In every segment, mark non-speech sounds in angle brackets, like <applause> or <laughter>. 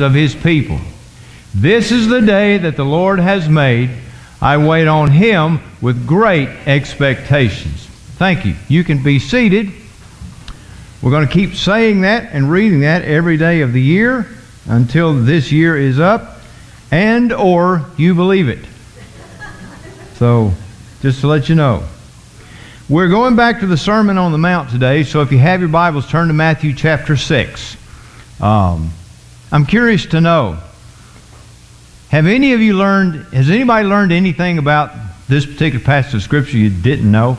of his people. This is the day that the Lord has made. I wait on him with great expectations. Thank you. You can be seated. We're going to keep saying that and reading that every day of the year until this year is up and or you believe it. So, just to let you know. We're going back to the Sermon on the Mount today, so if you have your Bibles, turn to Matthew chapter 6. Um, I'm curious to know have any of you learned, has anybody learned anything about this particular passage of Scripture you didn't know?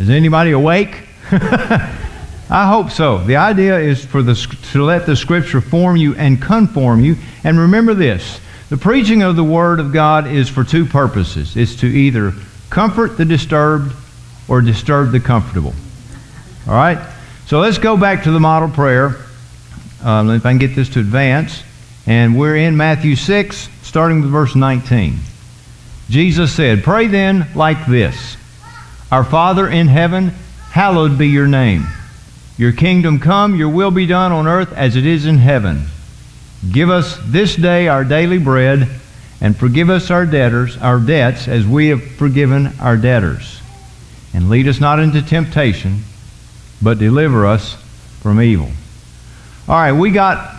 Is anybody awake? <laughs> I hope so. The idea is for the, to let the Scripture form you and conform you. And remember this the preaching of the Word of God is for two purposes it's to either comfort the disturbed or disturb the comfortable. All right? So let's go back to the model prayer. Um, if I can get this to advance. And we're in Matthew 6, starting with verse 19. Jesus said, Pray then like this Our Father in heaven, hallowed be your name. Your kingdom come, your will be done on earth as it is in heaven. Give us this day our daily bread, and forgive us our debtors, our debts, as we have forgiven our debtors. And lead us not into temptation, but deliver us from evil. All right, we got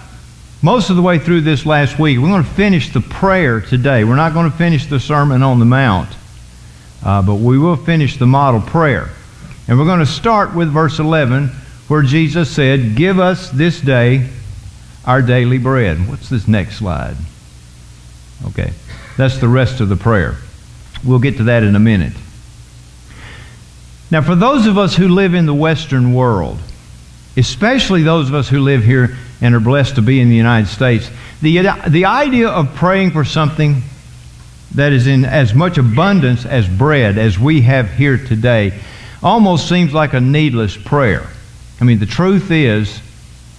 most of the way through this last week. We're going to finish the prayer today. We're not going to finish the Sermon on the Mount, uh, but we will finish the model prayer. And we're going to start with verse 11 where Jesus said, Give us this day our daily bread. What's this next slide? Okay, that's the rest of the prayer. We'll get to that in a minute. Now, for those of us who live in the Western world, especially those of us who live here and are blessed to be in the United States, the, the idea of praying for something that is in as much abundance as bread as we have here today almost seems like a needless prayer. I mean, the truth is,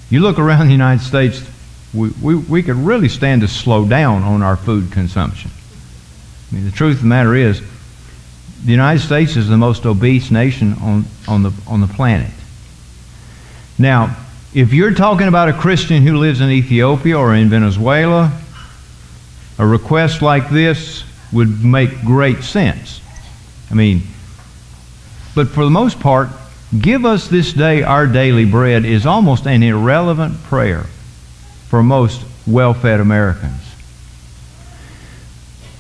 you look around the United States, we, we, we could really stand to slow down on our food consumption. I mean, the truth of the matter is, the United States is the most obese nation on, on, the, on the planet. Now, if you're talking about a Christian who lives in Ethiopia or in Venezuela, a request like this would make great sense. I mean, but for the most part, Give us this day our daily bread is almost an irrelevant prayer for most well fed Americans.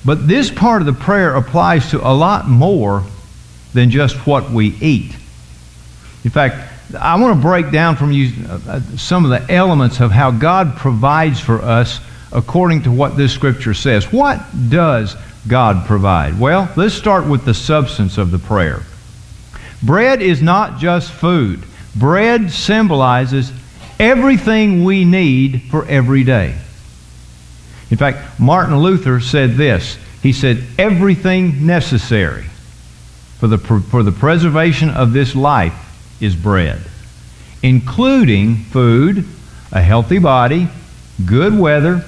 But this part of the prayer applies to a lot more than just what we eat. In fact, I want to break down from you uh, uh, some of the elements of how God provides for us according to what this scripture says. What does God provide? Well, let's start with the substance of the prayer. Bread is not just food. Bread symbolizes everything we need for every day. In fact, Martin Luther said this. He said, everything necessary for the, for the preservation of this life is bread, including food, a healthy body, good weather,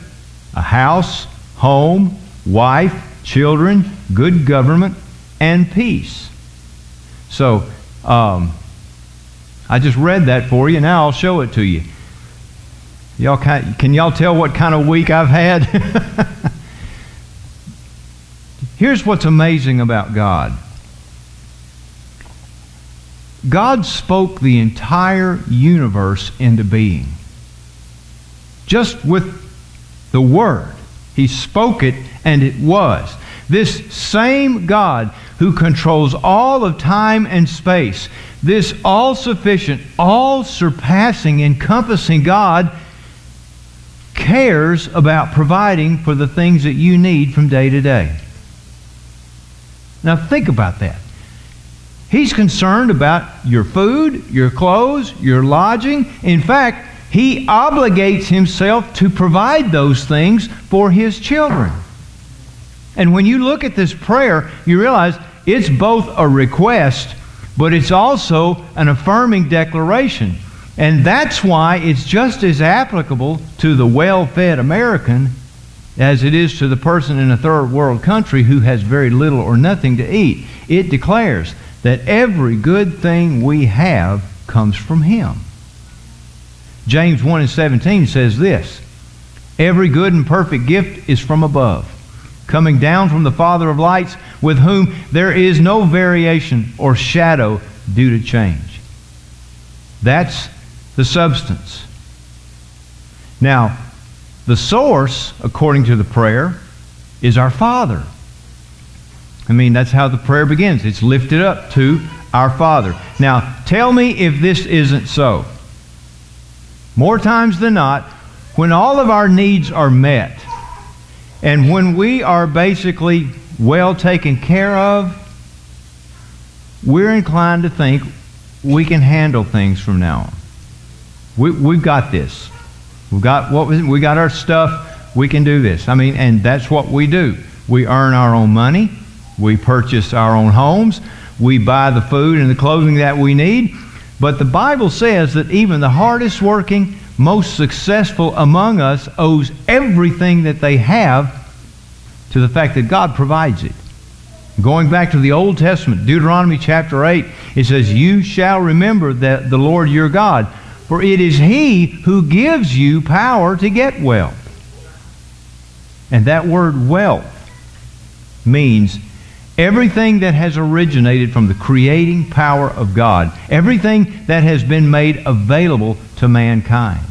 a house, home, wife, children, good government, and peace. So, um, I just read that for you. Now I'll show it to you. Y'all can, can y'all tell what kind of week I've had? <laughs> Here's what's amazing about God. God spoke the entire universe into being. Just with the Word. He spoke it and it was. This same God who controls all of time and space, this all sufficient, all surpassing, encompassing God cares about providing for the things that you need from day to day. Now, think about that. He's concerned about your food, your clothes, your lodging. In fact, he obligates himself to provide those things for his children. And when you look at this prayer, you realize it's both a request, but it's also an affirming declaration. And that's why it's just as applicable to the well fed American as it is to the person in a third world country who has very little or nothing to eat. It declares, that every good thing we have comes from Him. James 1 and 17 says this Every good and perfect gift is from above, coming down from the Father of lights, with whom there is no variation or shadow due to change. That's the substance. Now, the source, according to the prayer, is our Father. I mean, that's how the prayer begins. It's lifted up to our Father. Now, tell me if this isn't so. More times than not, when all of our needs are met, and when we are basically well taken care of, we're inclined to think we can handle things from now on. We, we've got this. We've got what we got our stuff. We can do this. I mean, and that's what we do. We earn our own money. We purchase our own homes. We buy the food and the clothing that we need. But the Bible says that even the hardest working, most successful among us owes everything that they have to the fact that God provides it. Going back to the Old Testament, Deuteronomy chapter 8, it says, You shall remember that the Lord your God, for it is He who gives you power to get wealth. And that word wealth means everything that has originated from the creating power of God, everything that has been made available to mankind.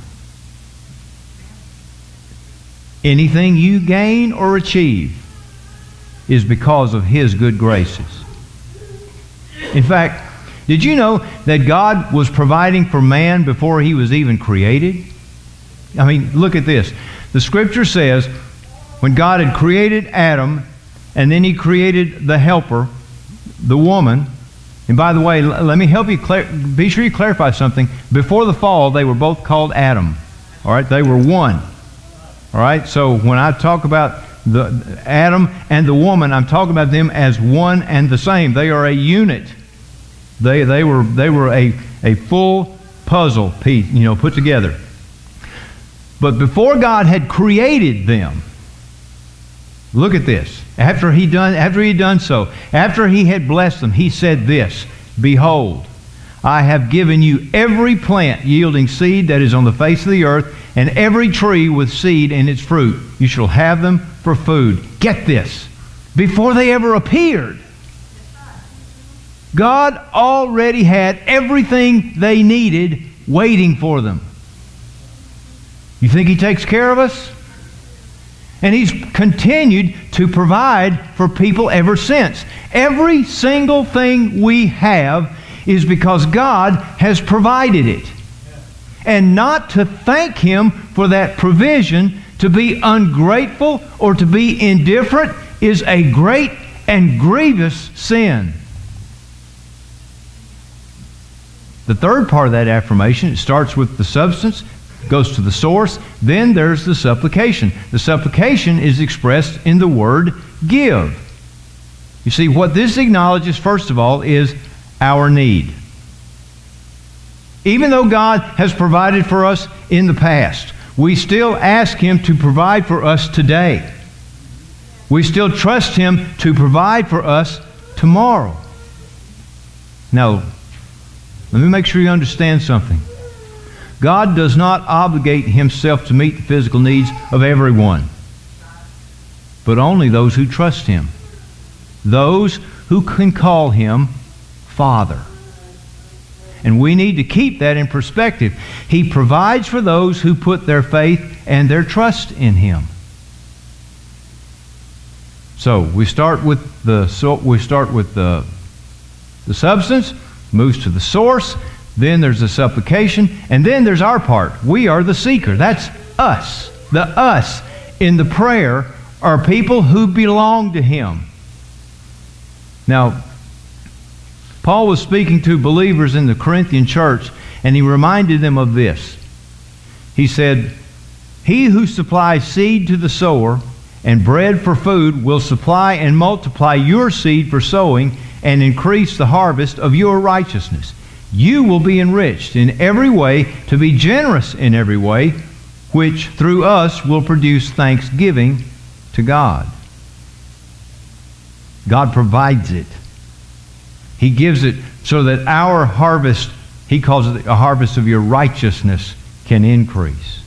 Anything you gain or achieve is because of His good graces. In fact, did you know that God was providing for man before he was even created? I mean, look at this. The scripture says when God had created Adam and then he created the helper, the woman, and by the way, let me help you clar- be sure you clarify something. Before the fall, they were both called Adam. All right, they were one. All right, so when I talk about the Adam and the woman, I'm talking about them as one and the same. They are a unit. They, they were, they were a, a full puzzle piece, you know, put together. But before God had created them, look at this. After he done, after he done so, after he had blessed them, he said this, Behold, I have given you every plant yielding seed that is on the face of the earth, and every tree with seed in its fruit. You shall have them for food. Get this. Before they ever appeared, God already had everything they needed waiting for them. You think He takes care of us? And He's continued to provide for people ever since. Every single thing we have is because God has provided it. And not to thank Him for that provision, to be ungrateful or to be indifferent, is a great and grievous sin. The third part of that affirmation, it starts with the substance, goes to the source, then there's the supplication. The supplication is expressed in the word give. You see, what this acknowledges, first of all, is our need. Even though God has provided for us in the past, we still ask Him to provide for us today. We still trust Him to provide for us tomorrow. Now, let me make sure you understand something. God does not obligate himself to meet the physical needs of everyone, but only those who trust him. Those who can call him Father. And we need to keep that in perspective. He provides for those who put their faith and their trust in him. So we start with the so we start with the the substance moves to the source, then there's the supplication, and then there's our part. We are the seeker. That's us. The us in the prayer are people who belong to Him. Now, Paul was speaking to believers in the Corinthian church, and he reminded them of this. He said, He who supplies seed to the sower and bread for food will supply and multiply your seed for sowing and increase the harvest of your righteousness. You will be enriched in every way to be generous in every way, which through us will produce thanksgiving to God. God provides it. He gives it so that our harvest, he calls it a harvest of your righteousness, can increase.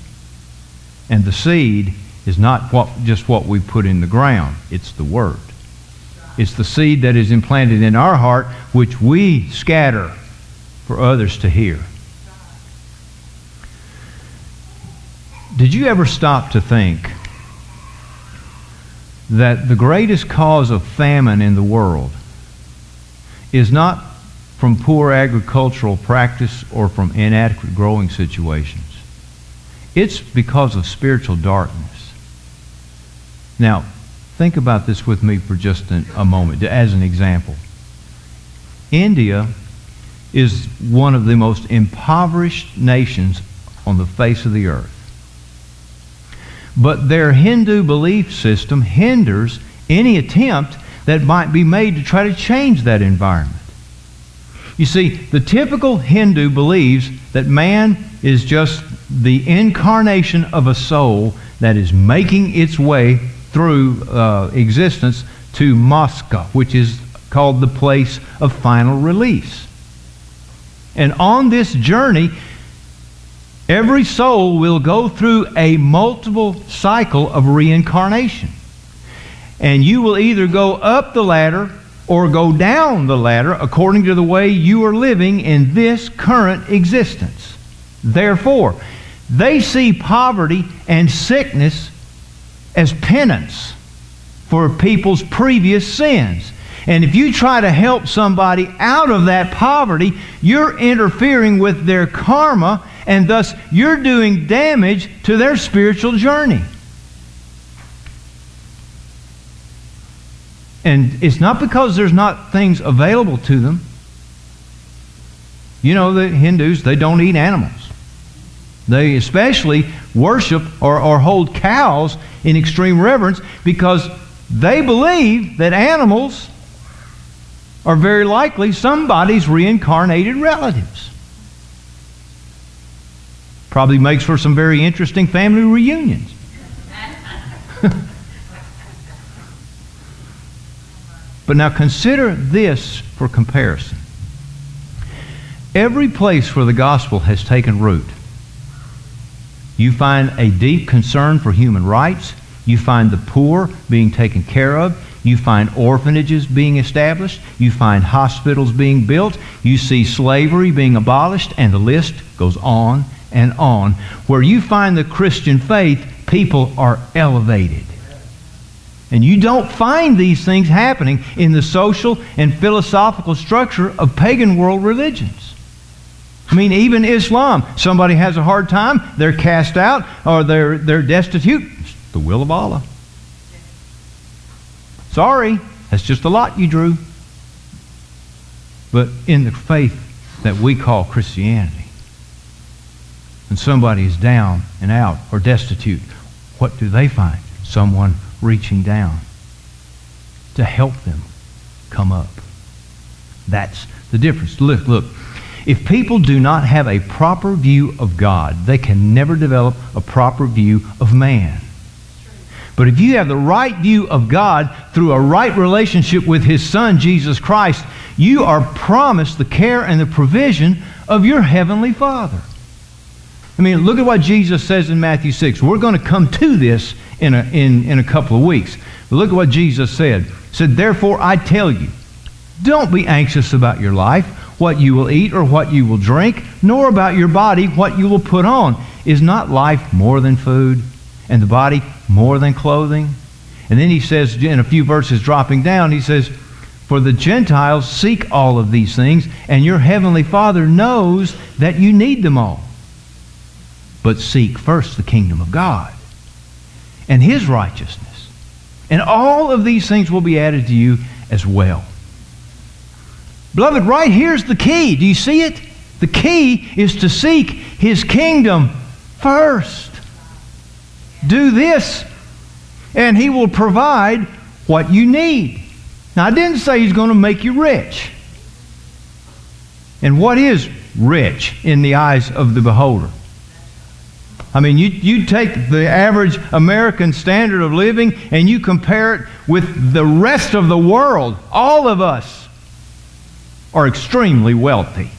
And the seed is not what, just what we put in the ground, it's the Word. It's the seed that is implanted in our heart, which we scatter for others to hear. Did you ever stop to think that the greatest cause of famine in the world is not from poor agricultural practice or from inadequate growing situations? It's because of spiritual darkness. Now, think about this with me for just an, a moment as an example. India is one of the most impoverished nations on the face of the earth. But their Hindu belief system hinders any attempt that might be made to try to change that environment. You see, the typical Hindu believes that man is just the incarnation of a soul that is making its way through uh, existence to moksha, which is called the place of final release. And on this journey, every soul will go through a multiple cycle of reincarnation. And you will either go up the ladder or go down the ladder according to the way you are living in this current existence. Therefore, they see poverty and sickness as penance for people's previous sins. And if you try to help somebody out of that poverty, you're interfering with their karma, and thus you're doing damage to their spiritual journey. And it's not because there's not things available to them. You know, the Hindus, they don't eat animals. They especially worship or, or hold cows in extreme reverence because they believe that animals are very likely somebody's reincarnated relatives. Probably makes for some very interesting family reunions. <laughs> but now consider this for comparison. Every place where the gospel has taken root, you find a deep concern for human rights. You find the poor being taken care of. You find orphanages being established. You find hospitals being built. You see slavery being abolished, and the list goes on and on. Where you find the Christian faith, people are elevated. And you don't find these things happening in the social and philosophical structure of pagan world religions. I mean, even Islam, somebody has a hard time, they're cast out or they're, they're destitute. It's the will of Allah. Sorry, that's just a lot you drew. But in the faith that we call Christianity, when somebody is down and out or destitute, what do they find? Someone reaching down to help them come up. That's the difference. Look, look. If people do not have a proper view of God, they can never develop a proper view of man. But if you have the right view of God through a right relationship with His Son, Jesus Christ, you are promised the care and the provision of your Heavenly Father. I mean, look at what Jesus says in Matthew 6. We're going to come to this in a, in, in a couple of weeks. But look at what Jesus said. He said, Therefore I tell you, don't be anxious about your life what you will eat or what you will drink, nor about your body what you will put on. Is not life more than food, and the body more than clothing? And then he says, in a few verses dropping down, he says, For the Gentiles seek all of these things, and your heavenly Father knows that you need them all. But seek first the kingdom of God and his righteousness. And all of these things will be added to you as well. Beloved, right here's the key. Do you see it? The key is to seek His kingdom first. Do this, and He will provide what you need. Now, I didn't say He's going to make you rich. And what is rich in the eyes of the beholder? I mean, you, you take the average American standard of living and you compare it with the rest of the world, all of us. Are extremely wealthy.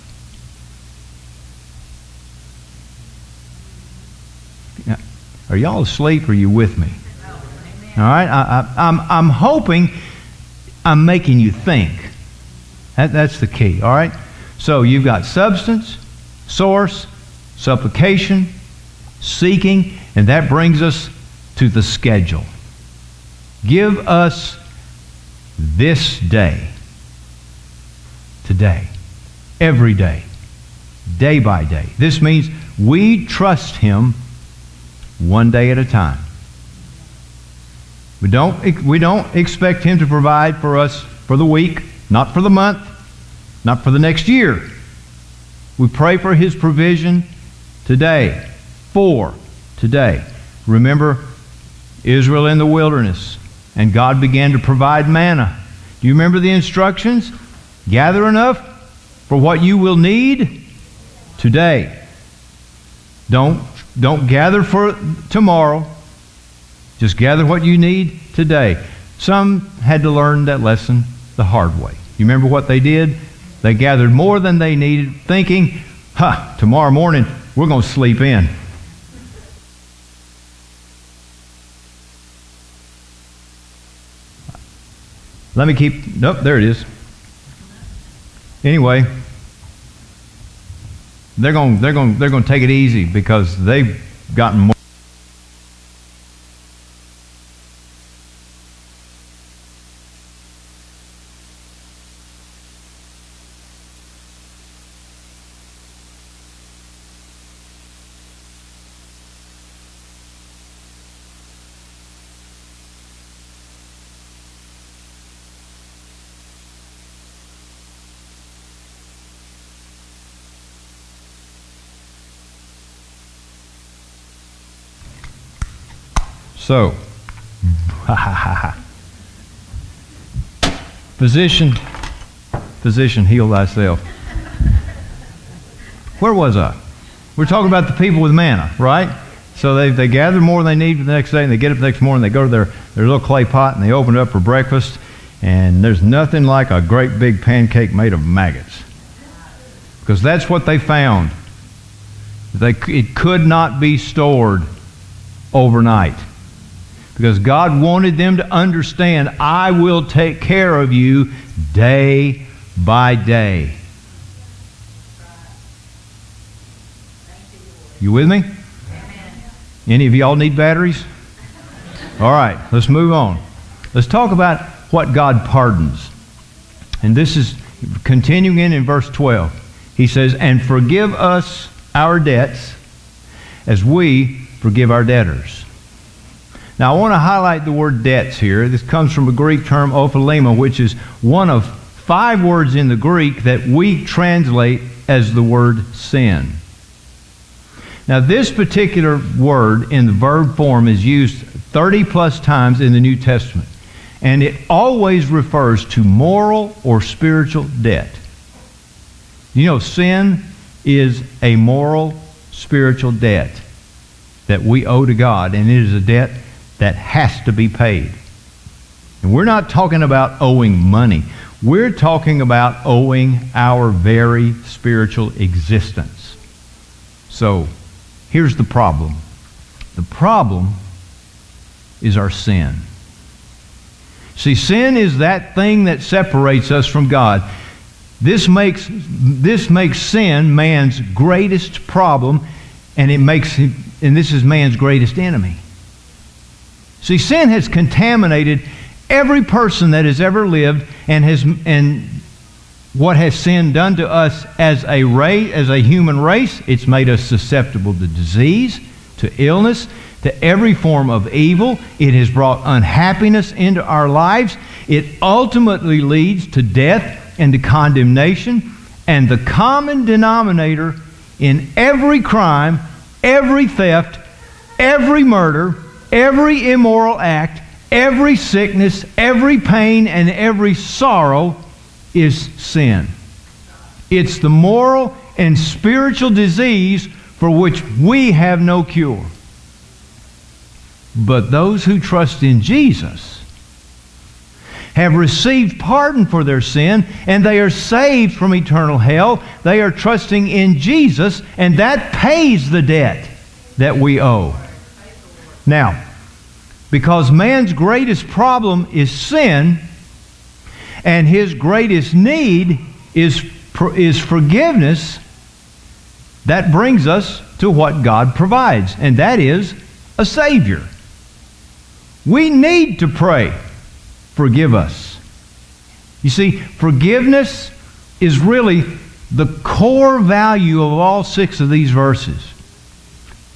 Are y'all asleep or are you with me? All right? I, I, I'm, I'm hoping I'm making you think. That, that's the key. All right? So you've got substance, source, supplication, seeking, and that brings us to the schedule. Give us this day, today, every day, day by day. This means we trust Him one day at a time. We don't, we don't expect Him to provide for us for the week, not for the month, not for the next year. We pray for His provision today, for today. Remember Israel in the wilderness, and God began to provide manna. Do you remember the instructions? Gather enough for what you will need today. Don't, don't gather for tomorrow. Just gather what you need today. Some had to learn that lesson the hard way. You remember what they did? They gathered more than they needed, thinking, ha, tomorrow morning we're going to sleep in. Let me keep, nope, there it is. Anyway, they're gonna they're gonna they're going to take it easy because they've gotten more. So, physician, physician, heal thyself. Where was I? We're talking about the people with manna, right? So they, they gather more than they need for the next day, and they get up the next morning, they go to their, their little clay pot, and they open it up for breakfast, and there's nothing like a great big pancake made of maggots. Because that's what they found. They, it could not be stored overnight because God wanted them to understand, I will take care of you day by day. You with me? Any of y'all need batteries? All right, let's move on. Let's talk about what God pardons. And this is continuing in in verse 12. He says, And forgive us our debts as we forgive our debtors. Now, I want to highlight the word debts here. This comes from a Greek term, opheilema, which is one of five words in the Greek that we translate as the word sin. Now, this particular word in the verb form is used 30 plus times in the New Testament, and it always refers to moral or spiritual debt. You know, sin is a moral, spiritual debt that we owe to God, and it is a debt that has to be paid. And we're not talking about owing money. We're talking about owing our very spiritual existence. So, here's the problem. The problem is our sin. See, sin is that thing that separates us from God. This makes, this makes sin man's greatest problem, and it makes and this is man's greatest enemy. See, sin has contaminated every person that has ever lived and has and what has sin done to us as a race, as a human race? It's made us susceptible to disease, to illness, to every form of evil. It has brought unhappiness into our lives. It ultimately leads to death and to condemnation. And the common denominator in every crime, every theft, every murder, every immoral act, every sickness, every pain, and every sorrow is sin. It's the moral and spiritual disease for which we have no cure. But those who trust in Jesus have received pardon for their sin, and they are saved from eternal hell. They are trusting in Jesus, and that pays the debt that we owe. Now, because man's greatest problem is sin, and his greatest need is, is forgiveness, that brings us to what God provides, and that is a Savior. We need to pray, forgive us. You see, forgiveness is really the core value of all six of these verses.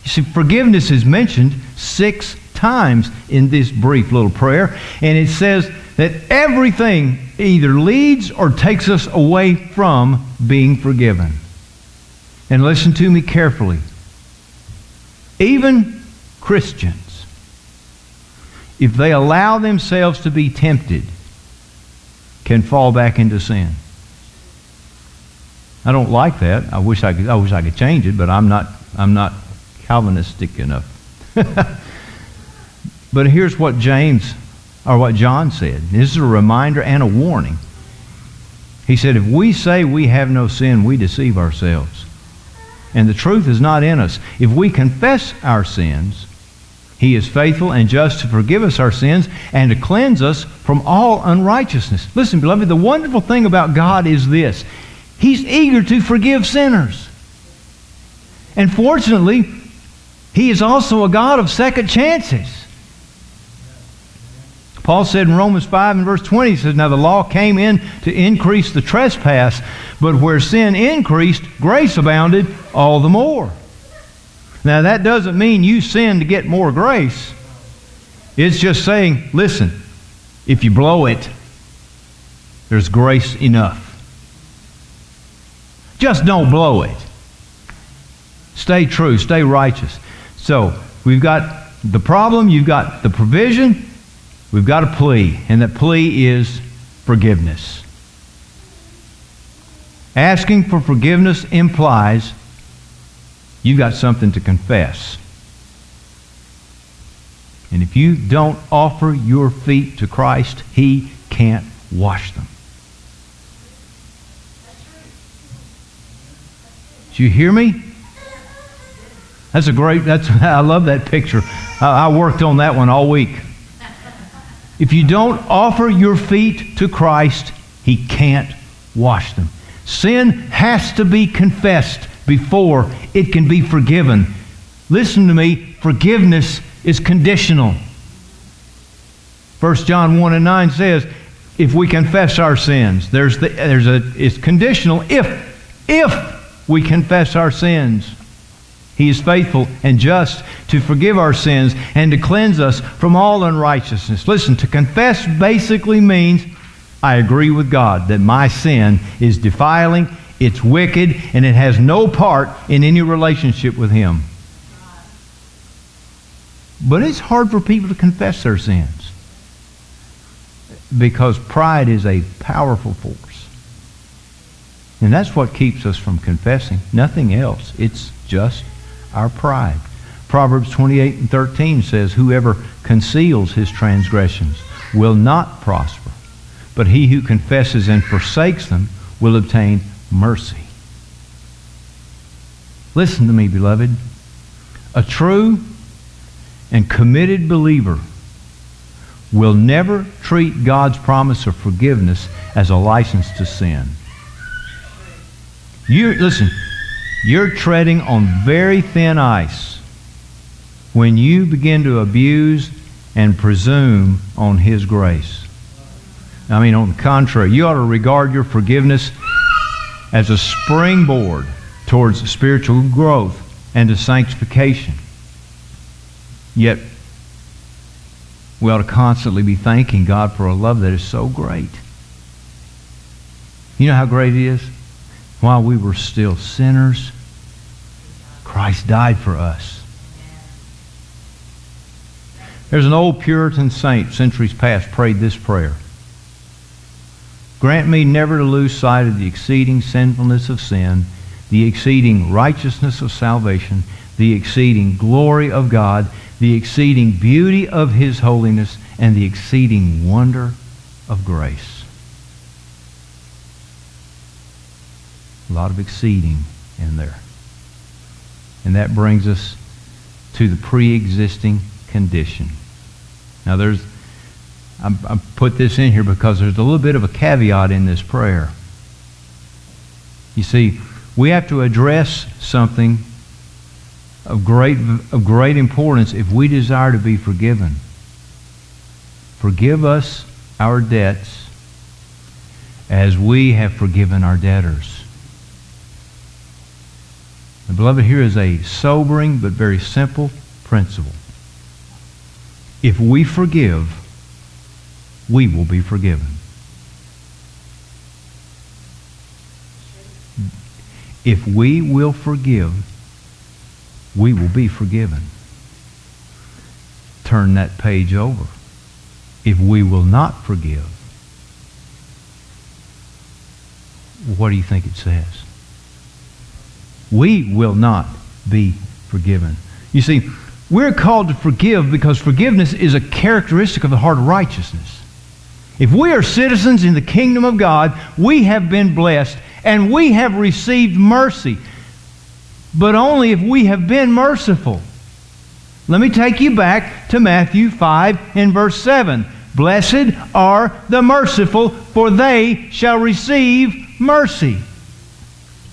You see, forgiveness is mentioned six times in this brief little prayer, and it says that everything either leads or takes us away from being forgiven. And listen to me carefully. Even Christians, if they allow themselves to be tempted, can fall back into sin. I don't like that. I wish I could, I wish I could change it, but I'm not, I'm not Calvinistic enough. <laughs> but here's what James, or what John said. This is a reminder and a warning. He said, if we say we have no sin, we deceive ourselves and the truth is not in us. If we confess our sins, he is faithful and just to forgive us our sins and to cleanse us from all unrighteousness. Listen, beloved, the wonderful thing about God is this He's eager to forgive sinners. And fortunately, He is also a God of second chances. Paul said in Romans 5 and verse 20, he says, Now the law came in to increase the trespass, but where sin increased, grace abounded all the more. Now that doesn't mean you sin to get more grace. It's just saying, listen, if you blow it, there's grace enough. Just don't blow it. Stay true, stay righteous. So, we've got the problem, you've got the provision, We've got a plea, and that plea is forgiveness. Asking for forgiveness implies you've got something to confess. And if you don't offer your feet to Christ, He can't wash them. Do you hear me? That's a great, that's, <laughs> I love that picture. I, I worked on that one all week. If you don't offer your feet to Christ, He can't wash them. Sin has to be confessed before it can be forgiven. Listen to me, forgiveness is conditional. 1 John 1 and 9 says, if we confess our sins, there's the, there's a, it's conditional if, if we confess our sins. He is faithful and just to forgive our sins and to cleanse us from all unrighteousness. Listen, to confess basically means I agree with God that my sin is defiling, it's wicked, and it has no part in any relationship with Him. But it's hard for people to confess their sins because pride is a powerful force. And that's what keeps us from confessing. Nothing else. It's just our pride. Proverbs 28 and 13 says, Whoever conceals his transgressions will not prosper, but he who confesses and forsakes them will obtain mercy. Listen to me, beloved. A true and committed believer will never treat God's promise of forgiveness as a license to sin. You listen, you're treading on very thin ice when you begin to abuse and presume on His grace. I mean, on the contrary, you ought to regard your forgiveness as a springboard towards spiritual growth and to sanctification. Yet, we ought to constantly be thanking God for a love that is so great. You know how great it is? While we were still sinners, Christ died for us. There's an old Puritan saint, centuries past, prayed this prayer. Grant me never to lose sight of the exceeding sinfulness of sin, the exceeding righteousness of salvation, the exceeding glory of God, the exceeding beauty of his holiness, and the exceeding wonder of grace. A lot of exceeding in there. And that brings us to the pre-existing condition. Now there's, I, I put this in here because there's a little bit of a caveat in this prayer. You see, we have to address something of great, of great importance if we desire to be forgiven. Forgive us our debts as we have forgiven our debtors. And beloved, here is a sobering but very simple principle. If we forgive, we will be forgiven. If we will forgive, we will be forgiven. Turn that page over. If we will not forgive, what do you think it says? We will not be forgiven. You see, we're called to forgive because forgiveness is a characteristic of the heart of righteousness. If we are citizens in the kingdom of God, we have been blessed and we have received mercy, but only if we have been merciful. Let me take you back to Matthew 5 and verse 7. Blessed are the merciful, for they shall receive mercy.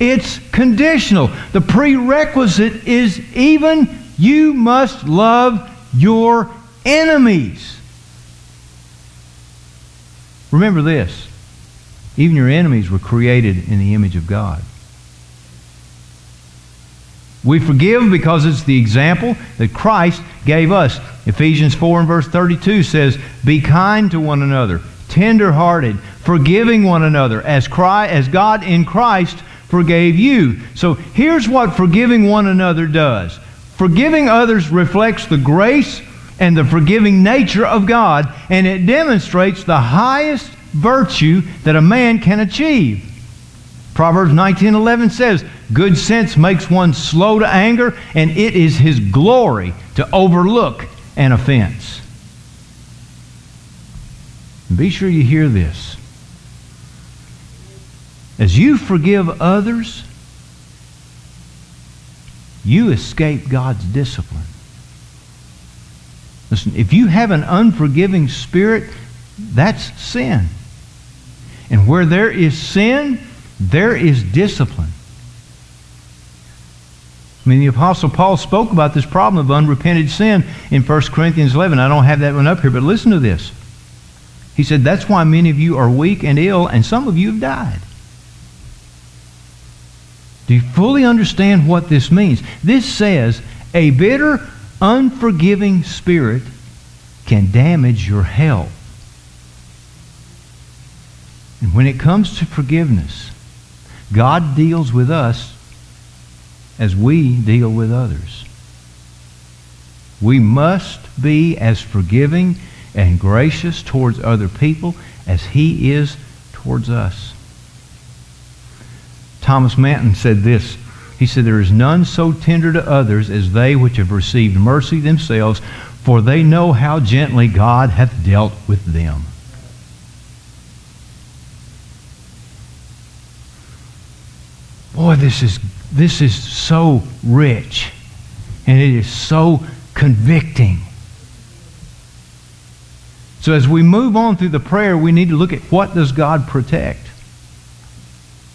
It's conditional. The prerequisite is even you must love your enemies. Remember this even your enemies were created in the image of God. We forgive because it's the example that Christ gave us. Ephesians 4 and verse 32 says, Be kind to one another, tender-hearted, forgiving one another, as, Christ, as God in Christ forgave you. So here's what forgiving one another does. Forgiving others reflects the grace and the forgiving nature of God, and it demonstrates the highest virtue that a man can achieve. Proverbs 19:11 says, "Good sense makes one slow to anger, and it is his glory to overlook an offense." And be sure you hear this. As you forgive others, you escape God's discipline. Listen, if you have an unforgiving spirit, that's sin. And where there is sin, there is discipline. I mean, the Apostle Paul spoke about this problem of unrepented sin in 1 Corinthians 11. I don't have that one up here, but listen to this. He said, That's why many of you are weak and ill, and some of you have died. Do you fully understand what this means? This says a bitter, unforgiving spirit can damage your health. And when it comes to forgiveness, God deals with us as we deal with others. We must be as forgiving and gracious towards other people as He is towards us. Thomas Manton said this. He said, There is none so tender to others as they which have received mercy themselves, for they know how gently God hath dealt with them. Boy, this is, this is so rich, and it is so convicting. So as we move on through the prayer, we need to look at what does God protect?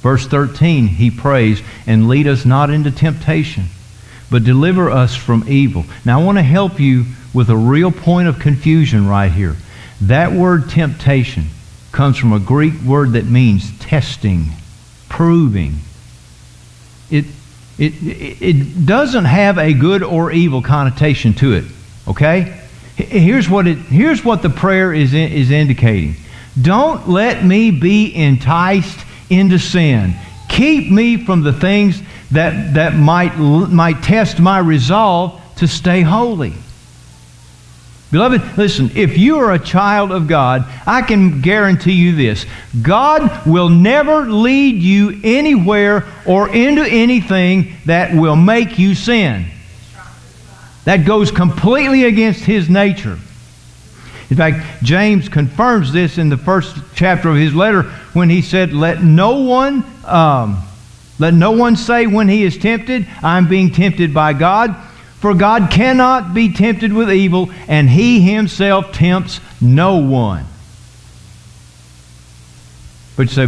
Verse 13, he prays, and lead us not into temptation, but deliver us from evil. Now, I want to help you with a real point of confusion right here. That word temptation comes from a Greek word that means testing, proving. It, it, it doesn't have a good or evil connotation to it, okay? Here's what, it, here's what the prayer is, is indicating. Don't let me be enticed into sin. Keep me from the things that, that might, might test my resolve to stay holy. Beloved, listen, if you are a child of God, I can guarantee you this God will never lead you anywhere or into anything that will make you sin. That goes completely against His nature. In fact, James confirms this in the first chapter of his letter when he said, Let no one. Um, let no one say when he is tempted, I'm being tempted by God. For God cannot be tempted with evil, and he himself tempts no one. But you say,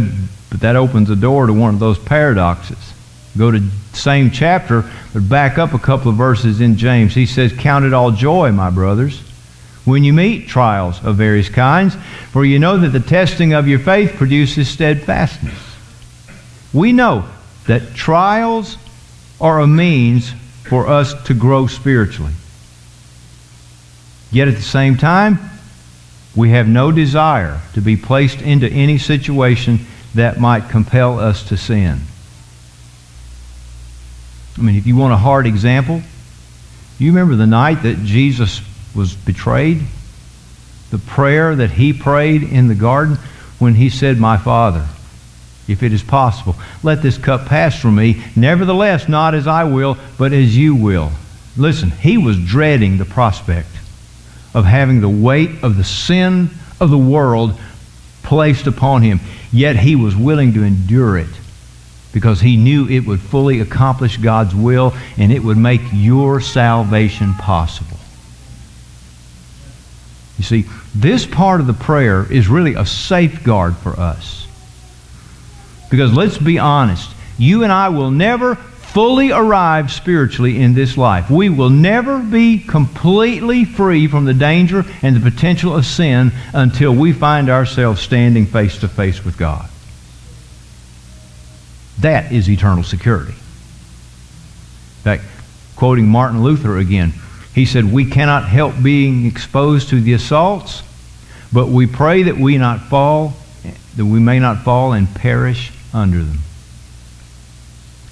but that opens the door to one of those paradoxes. Go to same chapter, but back up a couple of verses in James. He says, Count it all joy, my brothers, when you meet trials of various kinds, for you know that the testing of your faith produces steadfastness. We know that trials are a means for us to grow spiritually. Yet at the same time, we have no desire to be placed into any situation that might compel us to sin. I mean, if you want a hard example, you remember the night that Jesus was betrayed? The prayer that he prayed in the garden when he said, My Father, if it is possible, let this cup pass from me. Nevertheless, not as I will, but as you will. Listen, he was dreading the prospect of having the weight of the sin of the world placed upon him. Yet he was willing to endure it because he knew it would fully accomplish God's will and it would make your salvation possible. You see, this part of the prayer is really a safeguard for us. Because let's be honest, you and I will never fully arrive spiritually in this life. We will never be completely free from the danger and the potential of sin until we find ourselves standing face to face with God. That is eternal security. In fact, quoting Martin Luther again, he said, We cannot help being exposed to the assaults, but we pray that we not fall, that we may not fall and perish under them.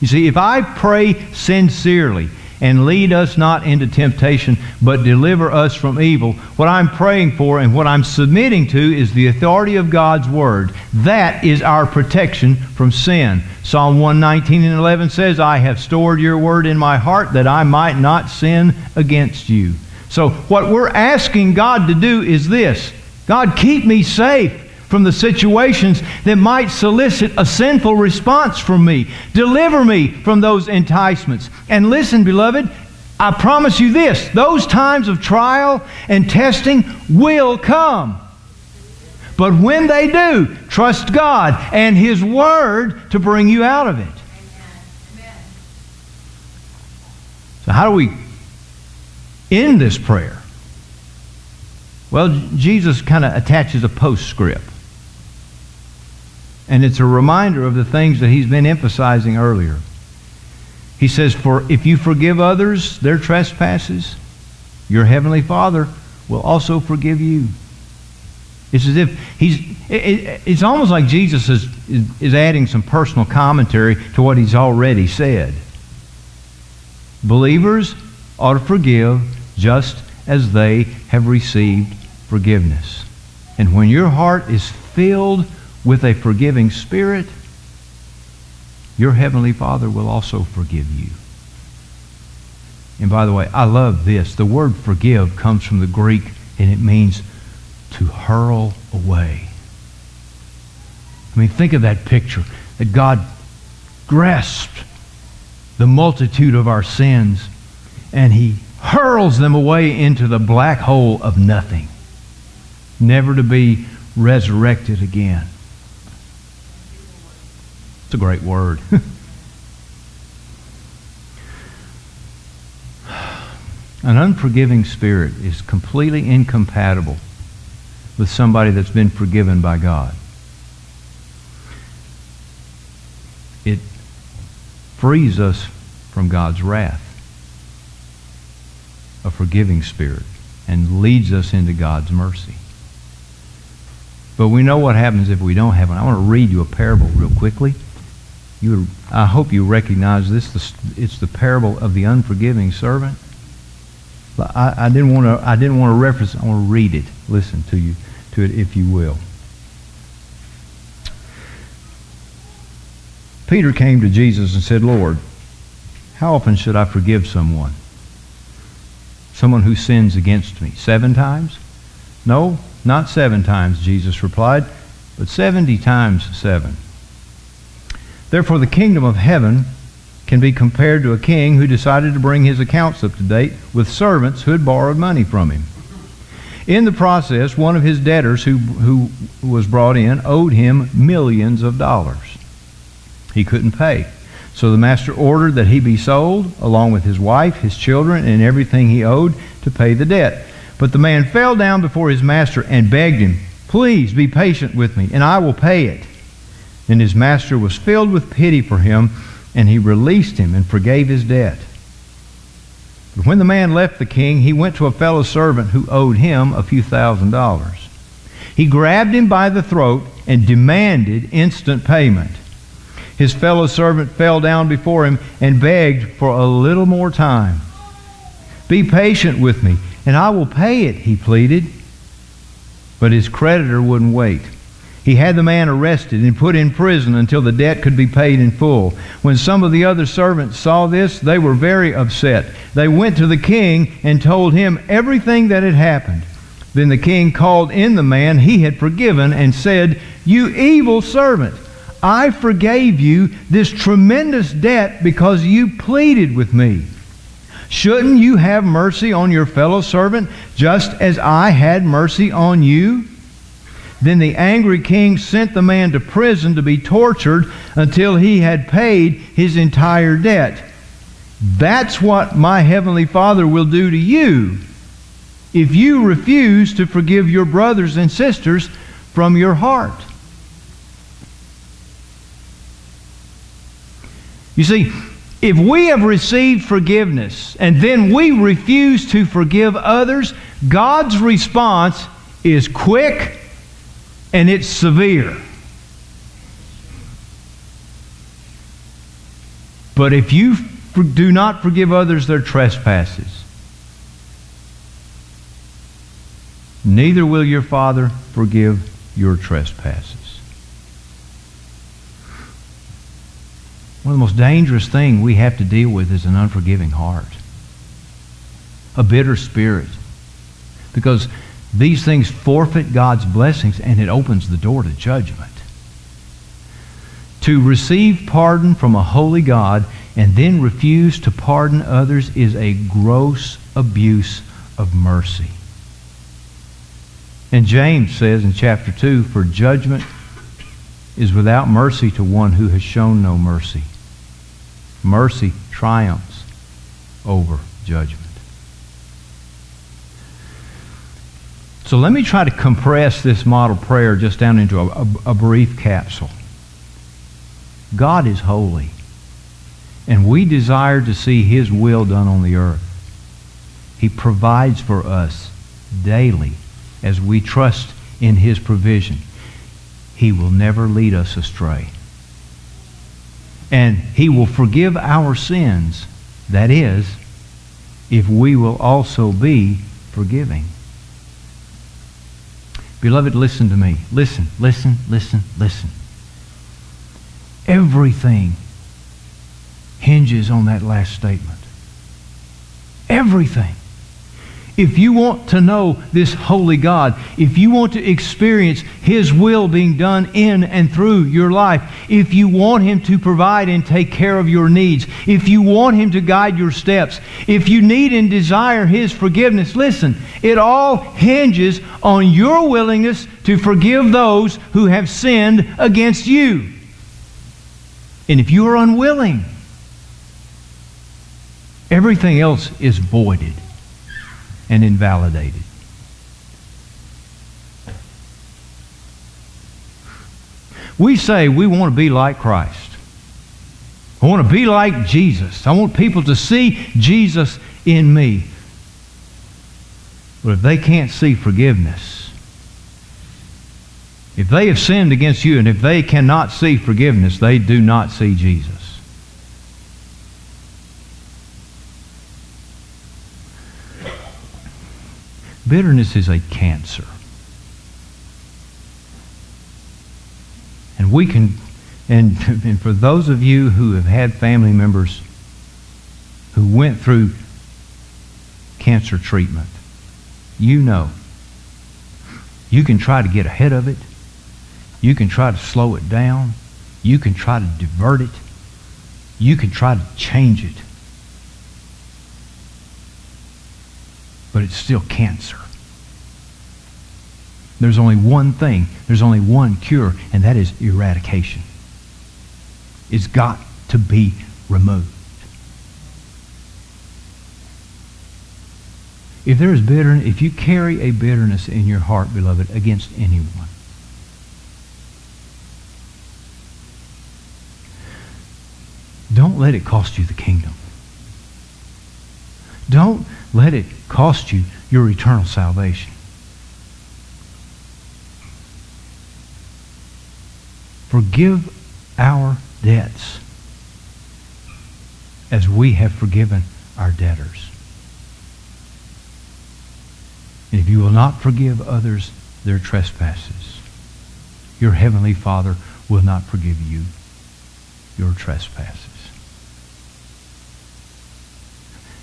You see, if I pray sincerely and lead us not into temptation, but deliver us from evil. What I'm praying for and what I'm submitting to is the authority of God's Word. That is our protection from sin. Psalm 119 and 11 says, I have stored your Word in my heart that I might not sin against you. So, what we're asking God to do is this God, keep me safe from the situations that might solicit a sinful response from me. Deliver me from those enticements. And listen, beloved, I promise you this those times of trial and testing will come. But when they do, trust God and His Word to bring you out of it. So, how do we end this prayer? Well, Jesus kind of attaches a postscript. And it's a reminder of the things that he's been emphasizing earlier. He says, For if you forgive others their trespasses, your heavenly Father will also forgive you. It's as if he's, it, it's almost like Jesus is, is, is adding some personal commentary to what he's already said. Believers ought to forgive just as they have received forgiveness. And when your heart is filled with a forgiving spirit, your Heavenly Father will also forgive you. And by the way, I love this. The word forgive comes from the Greek and it means to hurl away. I mean, think of that picture that God grasped the multitude of our sins and he hurls them away into the black hole of nothing, never to be resurrected again. It's a great word. <laughs> An unforgiving spirit is completely incompatible with somebody that's been forgiven by God. It frees us from God's wrath, a forgiving spirit, and leads us into God's mercy. But we know what happens if we don't have one. I want to read you a parable real quickly. You, I hope you recognize this. It's the parable of the unforgiving servant. I, I didn't want to. I didn't want to reference. I want to read it. Listen to you to it, if you will. Peter came to Jesus and said, "Lord, how often should I forgive someone? Someone who sins against me? Seven times? No, Not seven times, Jesus replied, but seventy times seven. Therefore, the kingdom of heaven can be compared to a king who decided to bring his accounts up to date with servants who had borrowed money from him. In the process, one of his debtors who, who was brought in owed him millions of dollars. He couldn't pay. So the master ordered that he be sold, along with his wife, his children, and everything he owed, to pay the debt. But the man fell down before his master and begged him, Please be patient with me, and I will pay it. And his master was filled with pity for him, and he released him and forgave his debt. But when the man left the king, he went to a fellow servant who owed him a few thousand dollars. He grabbed him by the throat and demanded instant payment. His fellow servant fell down before him and begged for a little more time. Be patient with me, and I will pay it, he pleaded. But his creditor wouldn't wait. He had the man arrested and put in prison until the debt could be paid in full. When some of the other servants saw this, they were very upset. They went to the king and told him everything that had happened. Then the king called in the man he had forgiven and said, You evil servant, I forgave you this tremendous debt because you pleaded with me. Shouldn't you have mercy on your fellow servant just as I had mercy on you? Then the angry king sent the man to prison to be tortured until he had paid his entire debt. That's what my heavenly Father will do to you if you refuse to forgive your brothers and sisters from your heart. You see, if we have received forgiveness and then we refuse to forgive others, God's response is quick and it's severe. But if you do not forgive others their trespasses, neither will your Father forgive your trespasses. One of the most dangerous things we have to deal with is an unforgiving heart, a bitter spirit. Because these things forfeit God's blessings and it opens the door to judgment. To receive pardon from a holy God and then refuse to pardon others is a gross abuse of mercy. And James says in chapter 2 For judgment is without mercy to one who has shown no mercy. Mercy triumphs over judgment. So let me try to compress this model prayer just down into a, a, a brief capsule. God is holy, and we desire to see His will done on the earth. He provides for us daily as we trust in His provision. He will never lead us astray. And He will forgive our sins, that is, if we will also be forgiving. Beloved, listen to me. Listen, listen, listen, listen. Everything hinges on that last statement. Everything. If you want to know this holy God, if you want to experience His will being done in and through your life, if you want Him to provide and take care of your needs, if you want Him to guide your steps, if you need and desire His forgiveness, listen, it all hinges on your willingness to forgive those who have sinned against you. And if you are unwilling, everything else is voided and invalidated. We say we want to be like Christ. I want to be like Jesus. I want people to see Jesus in me. But if they can't see forgiveness, if they have sinned against you and if they cannot see forgiveness, they do not see Jesus. Bitterness is a cancer. And we can, and, <laughs> and for those of you who have had family members who went through cancer treatment, you know You can try to get ahead of it. You can try to slow it down. You can try to divert it. You can try to change it. But it's still cancer. There's only one thing, there's only one cure, and that is eradication. It's got to be removed. If there is bitterness, if you carry a bitterness in your heart, beloved, against anyone, don't let it cost you the kingdom. Don't let it cost you your eternal salvation. Forgive our debts as we have forgiven our debtors. And if you will not forgive others their trespasses, your heavenly Father will not forgive you your trespasses.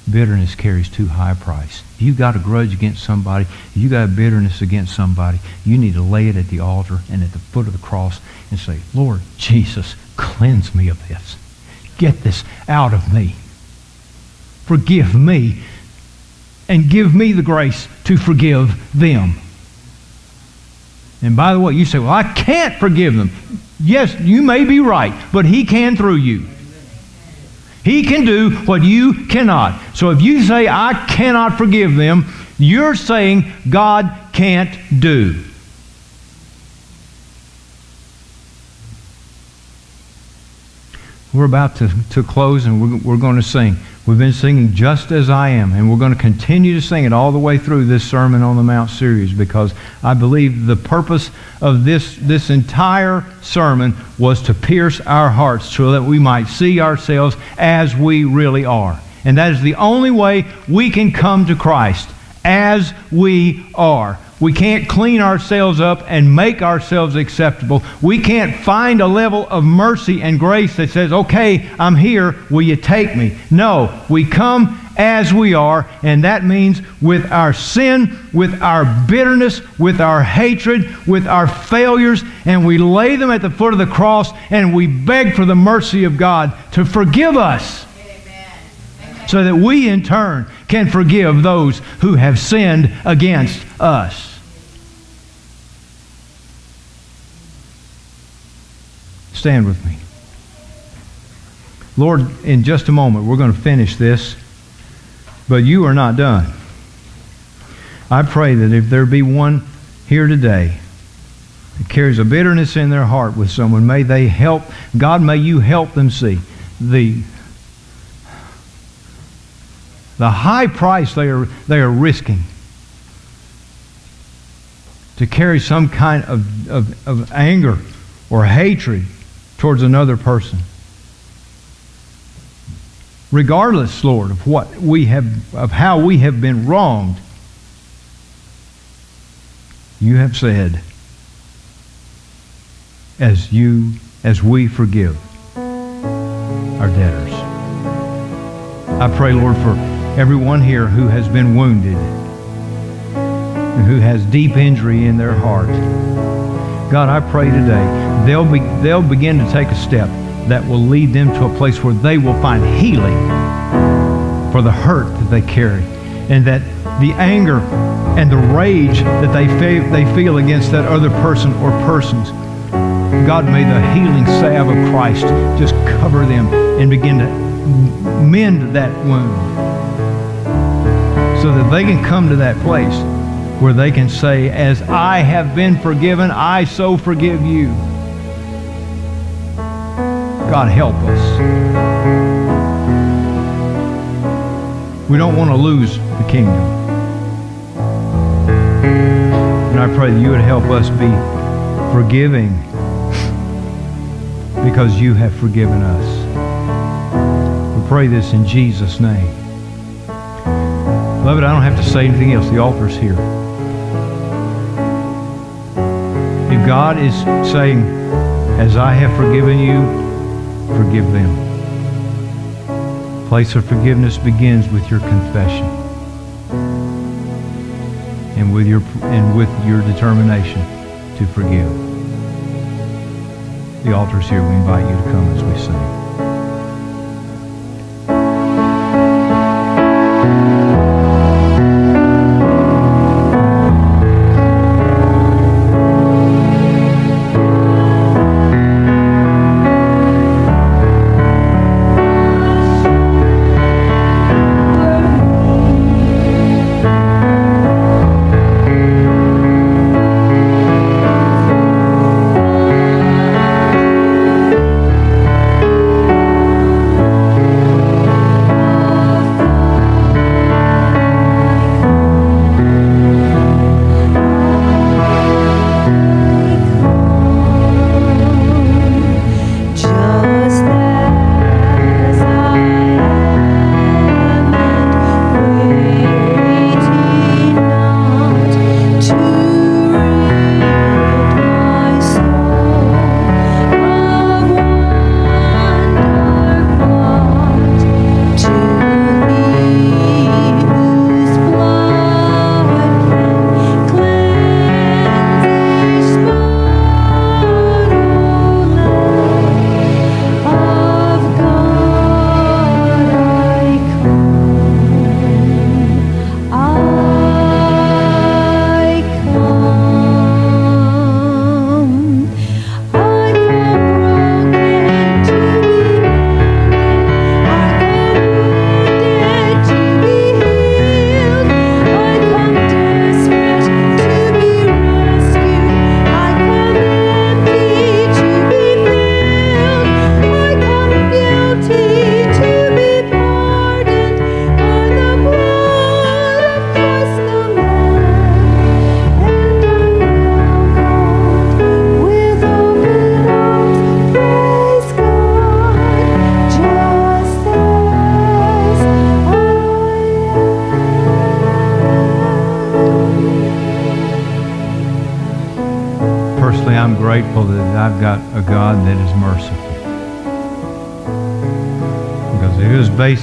Bitterness carries too high a price. If you've got a grudge against somebody, if you've got a bitterness against somebody, you need to lay it at the altar and at the foot of the cross and say, Lord Jesus, cleanse me of this. Get this out of me. Forgive me and give me the grace to forgive them. And by the way, you say, well, I can't forgive them. Yes, you may be right, but he can through you. He can do what you cannot. So if you say, I cannot forgive them, you're saying God can't do. We're about to, to close and we're, we're going to sing. We've been singing Just As I Am, and we're going to continue to sing it all the way through this Sermon on the Mount series because I believe the purpose of this, this entire sermon was to pierce our hearts so that we might see ourselves as we really are. And that is the only way we can come to Christ, as we are. We can't clean ourselves up and make ourselves acceptable. We can't find a level of mercy and grace that says, okay, I'm here, will you take me? No, we come as we are, and that means with our sin, with our bitterness, with our hatred, with our failures, and we lay them at the foot of the cross and we beg for the mercy of God to forgive us so that we in turn can forgive those who have sinned against us. Stand with me. Lord, in just a moment, we're going to finish this, but you are not done. I pray that if there be one here today that carries a bitterness in their heart with someone, may they help, God, may you help them see the the high price they are, they are risking to carry some kind of, of, of anger or hatred towards another person. Regardless, Lord, of what we have, of how we have been wronged, you have said, as you, as we forgive our debtors. I pray, Lord, for everyone here who has been wounded and who has deep injury in their heart. God, I pray today they'll, be, they'll begin to take a step that will lead them to a place where they will find healing for the hurt that they carry and that the anger and the rage that they, they feel against that other person or persons God, may the healing salve of Christ just cover them and begin to mend that wound so that they can come to that place where they can say, As I have been forgiven, I so forgive you. God, help us. We don't want to lose the kingdom. And I pray that you would help us be forgiving because you have forgiven us. We pray this in Jesus' name. Beloved, I don't have to say anything else. The altar's here. If God is saying, as I have forgiven you, forgive them. Place of forgiveness begins with your confession. and with your and with your determination to forgive. The altar's here. We invite you to come as we sing.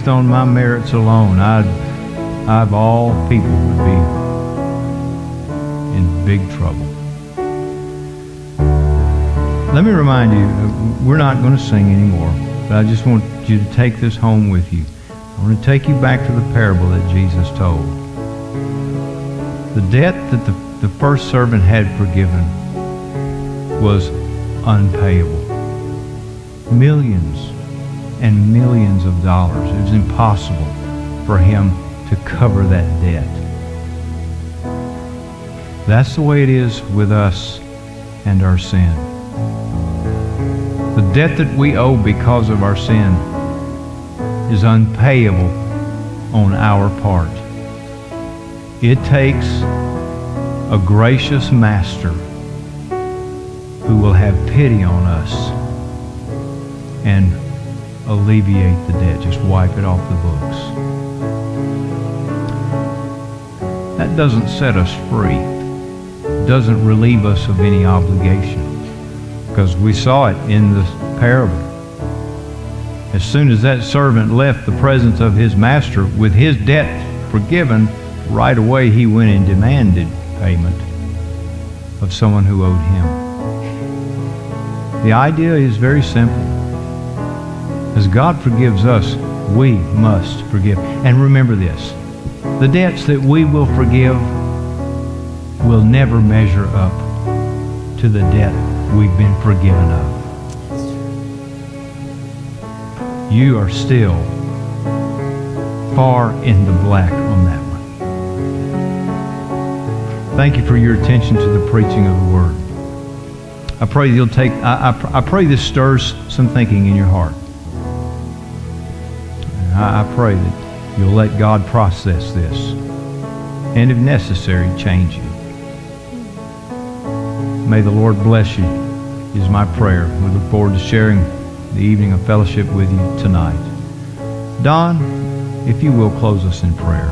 Based on my merits alone, I'd, I, of all people, would be in big trouble. Let me remind you, uh, we're not going to sing anymore, but I just want you to take this home with you. I want to take you back to the parable that Jesus told. The debt that the, the first servant had forgiven was unpayable. Millions and millions of dollars. It was impossible for him to cover that debt. That's the way it is with us and our sin. The debt that we owe because of our sin is unpayable on our part. It takes a gracious master who will have pity on us and alleviate the debt. Just wipe it off the books. That doesn't set us free. Doesn't relieve us of any obligation. Because we saw it in the parable. As soon as that servant left the presence of his master with his debt forgiven, right away he went and demanded payment of someone who owed him. The idea is very simple. As God forgives us, we must forgive. And remember this the debts that we will forgive will never measure up to the debt we've been forgiven of. You are still far in the black on that one. Thank you for your attention to the preaching of the Word. I pray you'll take, I, I, I pray this stirs some thinking in your heart. I, pray that you'll let God process this. And if necessary, change you. May the Lord bless you, is my prayer. We look forward to sharing the evening of fellowship with you tonight. Don, if you will close us in prayer.